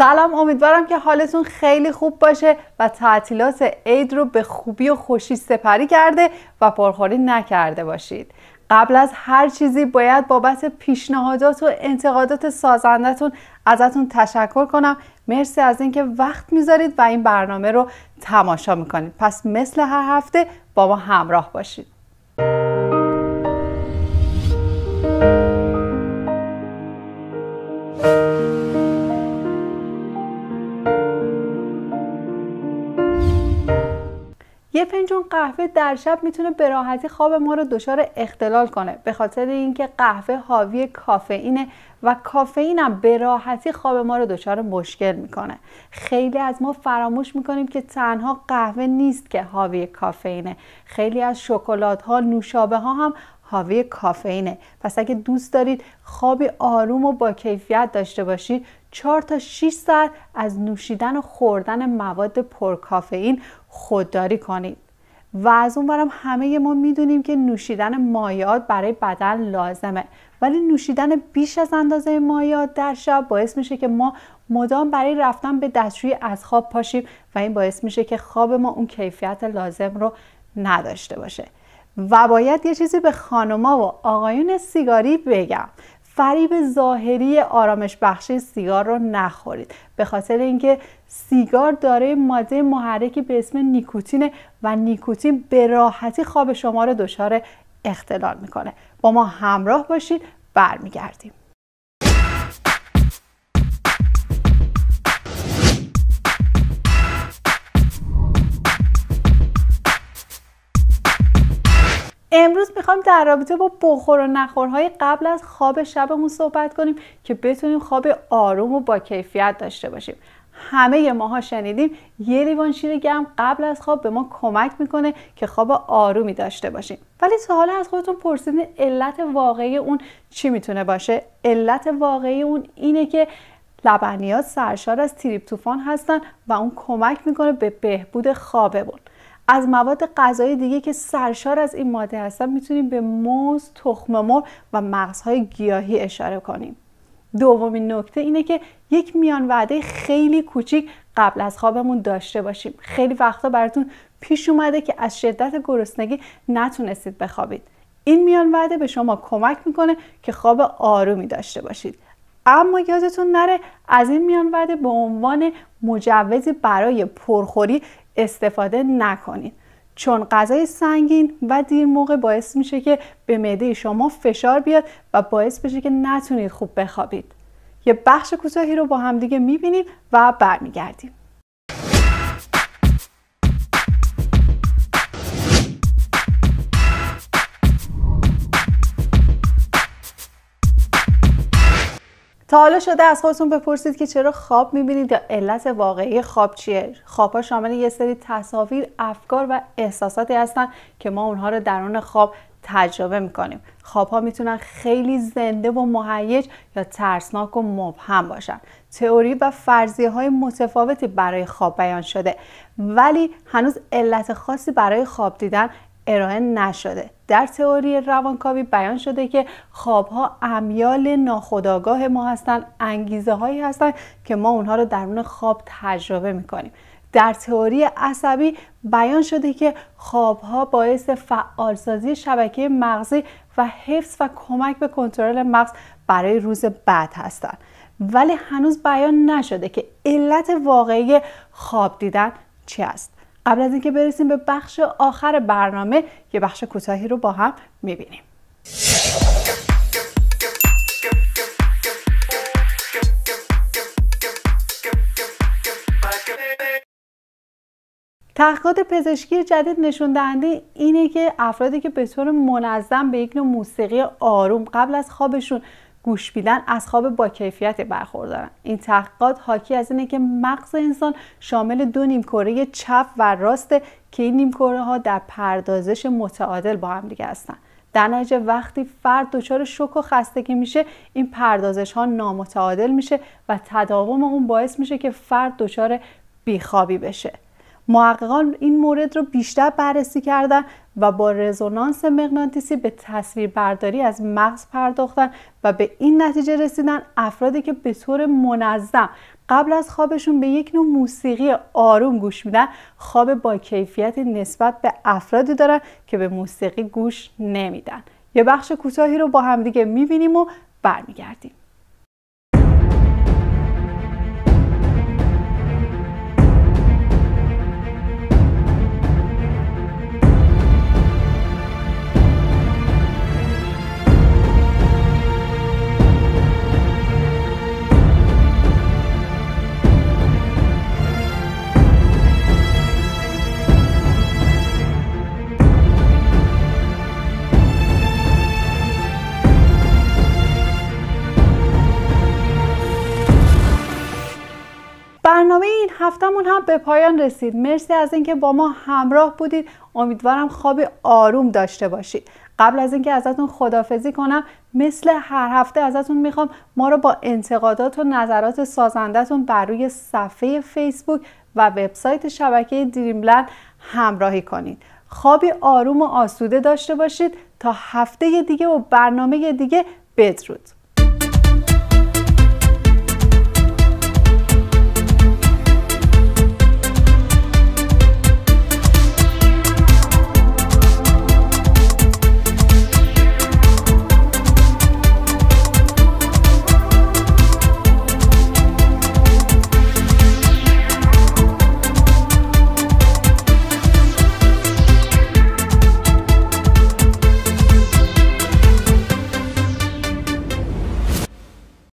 سلام امیدوارم که حالتون خیلی خوب باشه و تعطیلات عید رو به خوبی و خوشی سپری کرده و پرخوری نکرده باشید. قبل از هر چیزی باید بابت پیشنهادات و انتقادات سازندتون ازتون تشکر کنم. مرسی از اینکه وقت می‌ذارید و این برنامه رو تماشا می‌کنید. پس مثل هر هفته با ما همراه باشید. قهوه در شب می‌تونه به راحتی خواب ما رو دچار اختلال کنه. به خاطر اینکه قهوه حاوی کافئینه و کافئین هم به راحتی خواب ما رو دچار مشکل می‌کنه. خیلی از ما فراموش می‌کنیم که تنها قهوه نیست که حاوی کافئینه. خیلی از شکلات ها نوشابه ها هم حاوی کافئینه. پس اگه دوست دارید خوابی آروم و با کیفیت داشته باشید 4 تا 6 ساعت از نوشیدن و خوردن مواد پرکافئین خودداری کنید. و از اون برم همه ما می‌دونیم که نوشیدن مایعات برای بدن لازمه. ولی نوشیدن بیش از اندازه مایعات در شب باعث میشه که ما مدام برای رفتن به دستشویی از خواب پاشیم و این باعث میشه که خواب ما اون کیفیت لازم رو نداشته باشه. و باید یه چیزی به خانوما و آقایون سیگاری بگم. فریب ظاهری آرامش بخشی سیگار رو نخورید. به خاطر اینکه سیگار داره ماده محرکی به اسم نیکوتینه و نیکوتین به راحتی خواب شما رو دچار اختلال می‌کنه. با ما همراه باشید. برمیگردیم. می‌خوام در رابطه با بخور و نخورهای قبل از خواب شبمون صحبت کنیم که بتونیم خواب آروم و با کیفیت داشته باشیم. همه ماها شنیدیم یه لیوان شیر گرم قبل از خواب به ما کمک می‌کنه که خواب آرومی داشته باشیم. ولی تا از خودتون پرسیدین علت واقعی اون چی می‌تونه باشه؟ علت واقعی اون اینه که لبنیات سرشار از تریپتوفان هستن و اون کمک می‌کنه به بهبود خوابمون. از مواد غذایی دیگه که سرشار از این ماده هستن می‌تونیم به موز، تخم مرغ و مغزهای گیاهی اشاره کنیم. دومین نکته اینه که یک میان وعده خیلی کوچیک قبل از خوابمون داشته باشیم. خیلی وقتا براتون پیش اومده که از شدت گرسنگی نتونستید بخوابید. این میان وعده به شما کمک می‌کنه که خواب آرومی داشته باشید. اما یادتون نره از این میان وعده به عنوان مجوزی برای پرخوری استفاده نکنید. چون غذای سنگین و دیر موقع باعث میشه که به معده شما فشار بیاد و باعث بشه که نتونید خوب بخوابید. یه بخش کوتاهی رو با همدیگه می‌بینیم و برمیگردیم. تا حالا شده از خودتون بپرسید که چرا خواب می‌بینید یا علت واقعی خواب چیه؟ خوابها شامل یه سری تصاویر افکار و احساساتی هستن که ما اونها رو درون خواب تجربه می‌کنیم. خوابها می‌تونن خیلی زنده و مهیج یا ترسناک و مبهم باشن. تئوری و فرضیه های متفاوتی برای خواب بیان شده. ولی هنوز علت خاصی برای خواب دیدن ارائه نشده. در تئوری روانکاوی بیان شده که خوابها امیال ناخودآگاه ما هستند انگیزه هایی هستند که ما اونها رو درون خواب تجربه می‌کنیم. در تئوری عصبی بیان شده که خوابها باعث فعالسازی شبکه مغزی و حفظ و کمک به کنترل مغز برای روز بعد هستند ولی هنوز بیان نشده که علت واقعی خواب دیدن چی است. قبل از اینکه برسیم به بخش آخر برنامه یه بخش کوتاهی رو با هم می‌بینیم. تحقیقات پزشکی جدید نشون دهنده اینه که افرادی که به طور منظم به یک نوع موسیقی آروم قبل از خوابشون گوش میدن از خواب با کیفیت برخوردارن. این تحقیقات حاکی از اینه که مغز انسان شامل دو نیمکره چپ و راسته که این نیمکره ها در پردازش متعادل با هم دیگه هستن. در نتیجه وقتی فرد دچار شوک و خستگی میشه این پردازش ها نامتعادل میشه و تداوم اون باعث میشه که فرد دچار بیخوابی بشه. محققان این مورد رو بیشتر بررسی کردن و با رزونانس مغناطیسی به تصویر برداری از مغز پرداختن و به این نتیجه رسیدن افرادی که به طور منظم قبل از خوابشون به یک نوع موسیقی آروم گوش میدن خواب با کیفیت نسبت به افرادی دارن که به موسیقی گوش نمیدن. یه بخش کوتاهی رو با همدیگه می‌بینیم و برمیگردیم. این هفتهمون هم به پایان رسید. مرسی از اینکه با ما همراه بودید. امیدوارم خواب آروم داشته باشید. قبل از اینکه ازتون خدافزی کنم مثل هر هفته ازتون می‌خوام ما رو با انتقادات و نظرات سازندهتون بر روی صفحه فیسبوک و وبسایت شبکه دریملند همراهی کنید. خوابی آروم و آسوده داشته باشید. تا هفته دیگه و برنامه دیگه بدرود.